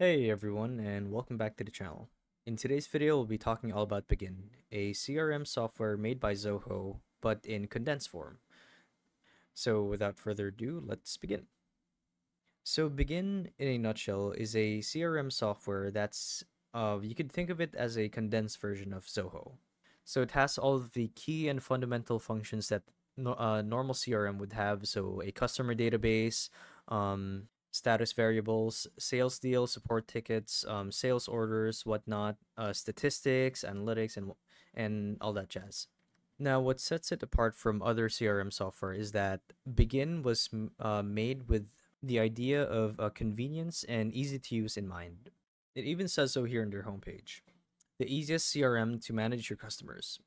Hey everyone, and welcome back to the channel. In today's video, we'll be talking all about Bigin, a CRM software made by Zoho, but in condensed form. So without further ado, let's begin. So Bigin, in a nutshell, is a CRM software that's, uh, you could think of it as a condensed version of Zoho. So it has all of the key and fundamental functions that no, uh, normal CRM would have. So a customer database, um, status variables, sales deals, support tickets, um, sales orders, whatnot, uh, statistics, analytics, and and all that jazz. Now, what sets it apart from other CRM software is that Bigin was uh, made with the idea of uh, convenience and easy to use in mind. It even says so here on their homepage. The easiest CRM to manage your customers.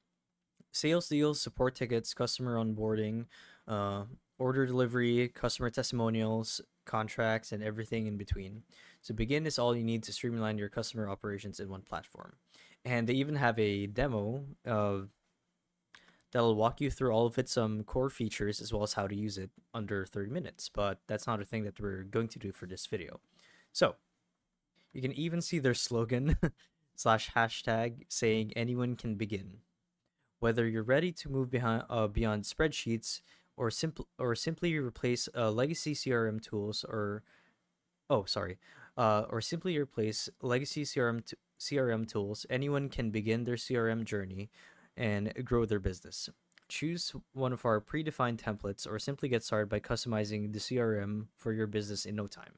Sales deals, support tickets, customer onboarding, uh, order delivery, customer testimonials, contracts, and everything in between. So Bigin is all you need to streamline your customer operations in one platform. And they even have a demo of that'll walk you through all of its um, core features as well as how to use it under 30 minutes. But that's not a thing that we're going to do for this video. So you can even see their slogan slash hashtag saying anyone can begin. Whether you're ready to move behind, uh, beyond spreadsheets or simple or simply replace uh, legacy CRM tools or oh sorry uh, or simply replace legacy CRM t- CRM tools, anyone can begin their CRM journey and grow their business. Choose one of our predefined templates or simply get started by customizing the CRM for your business in no time.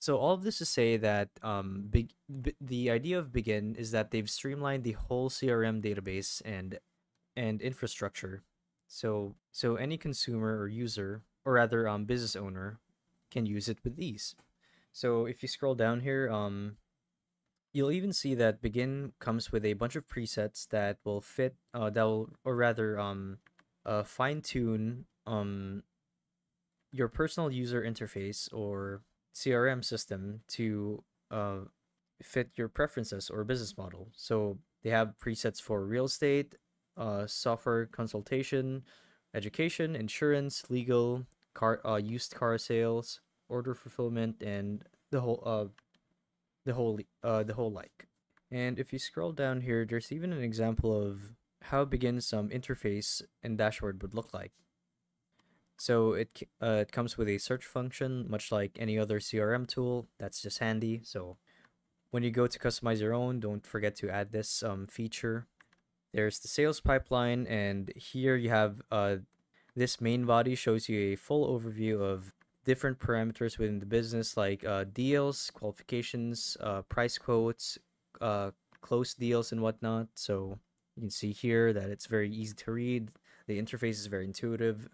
So all of this to say that um, big, b- the idea of Bigin is that they've streamlined the whole CRM database and and infrastructure so so any consumer or user, or rather um business owner, can use it with ease. So if you scroll down here, um you'll even see that Bigin comes with a bunch of presets that will fit uh that will or rather um uh fine tune um your personal user interface or CRM system to uh fit your preferences or business model. So they have presets for real estate, uh, software consultation, education, insurance, legal, car, uh, used car sales, order fulfillment, and the whole, uh, the whole, uh, the whole like. And if you scroll down here, there's even an example of how Bigin some interface and dashboard would look like. So it uh, it comes with a search function, much like any other CRM tool. That's just handy. So when you go to customize your own, don't forget to add this um, feature there's the sales pipeline, and here you have uh, this main body shows you a full overview of different parameters within the business like uh, deals, qualifications, uh, price quotes, uh, close deals, and whatnot. So you can see here that it's very easy to read. The interface is very intuitive.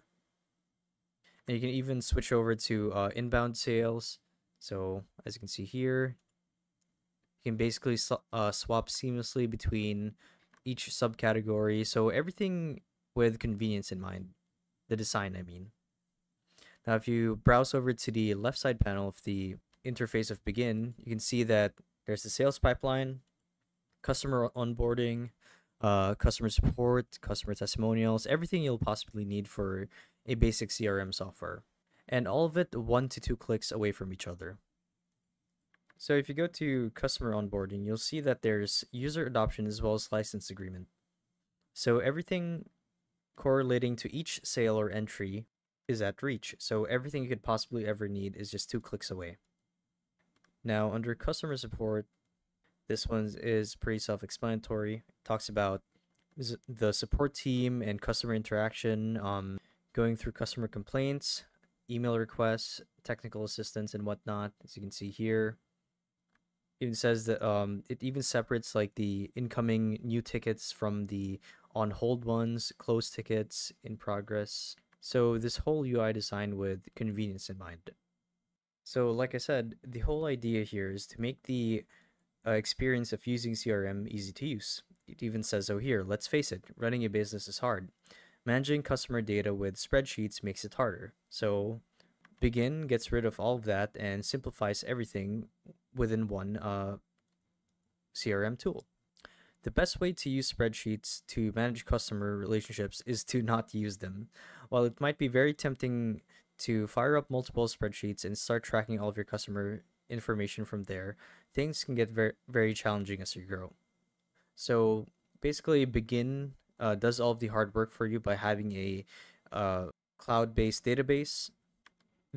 And you can even switch over to uh, inbound sales. So as you can see here, you can basically uh, swap seamlessly between each subcategory. So everything with convenience in mind. The design, I mean. Now, if you browse over to the left side panel of the interface of Bigin, you can see that there's the sales pipeline, customer onboarding, uh, customer support, customer testimonials, everything you'll possibly need for a basic CRM software. And all of it one to two clicks away from each other. So if you go to customer onboarding, you'll see that there's user adoption as well as license agreement. So everything correlating to each sale or entry is at reach. So everything you could possibly ever need is just two clicks away. Now under customer support, this one is pretty self-explanatory. Talks about the support team and customer interaction, um, going through customer complaints, email requests, technical assistance, and whatnot. As you can see here, even says that um it even separates like the incoming new tickets from the on hold ones, closed tickets in progress. So this whole UI design with convenience in mind. So like I said, the whole idea here is to make the uh, experience of using CRM easy to use. It even says so here, let's face it, running a business is hard. Managing customer data with spreadsheets makes it harder. So Bigin gets rid of all of that and simplifies everything within one uh, CRM tool. The best way to use spreadsheets to manage customer relationships is to not use them. While it might be very tempting to fire up multiple spreadsheets and start tracking all of your customer information from there, things can get very very challenging as you grow. So basically, Bigin uh, does all of the hard work for you by having a uh, cloud-based database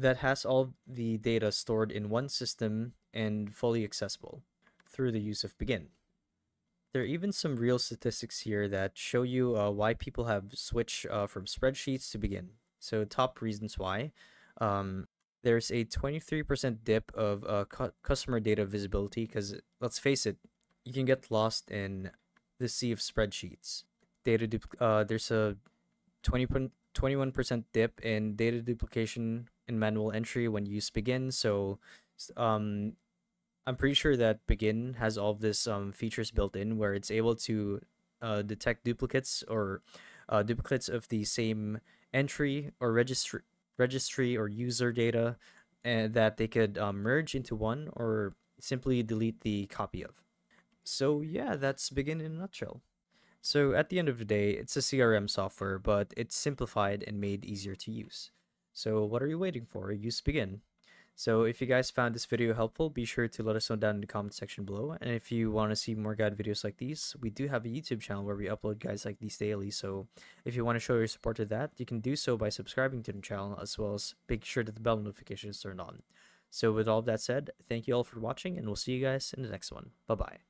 that has all the data stored in one system and fully accessible through the use of Bigin. There are even some real statistics here that show you uh, why people have switched uh, from spreadsheets to Bigin. So top reasons why. Um, there's a 23% dip of uh, cu customer data visibility because let's face it, you can get lost in the sea of spreadsheets. Data uh, there's a 20 21% dip in data duplication in manual entry when use Bigin. So um, I'm pretty sure that Bigin has all of this um, features built in where it's able to uh, detect duplicates or uh, duplicates of the same entry or registry registry or user data and that they could um, merge into one or simply delete the copy of. So yeah, that's Bigin in a nutshell. So at the end of the day, it's a CRM software, but it's simplified and made easier to use. So what are you waiting for? Use Bigin. So if you guys found this video helpful, be sure to let us know down in the comment section below. And if you want to see more guide videos like these, we do have a YouTube channel where we upload guides like these daily. So if you want to show your support to that, you can do so by subscribing to the channel as well as make sure that the bell notification is turned on. So with all that said, thank you all for watching and we'll see you guys in the next one. Bye-bye.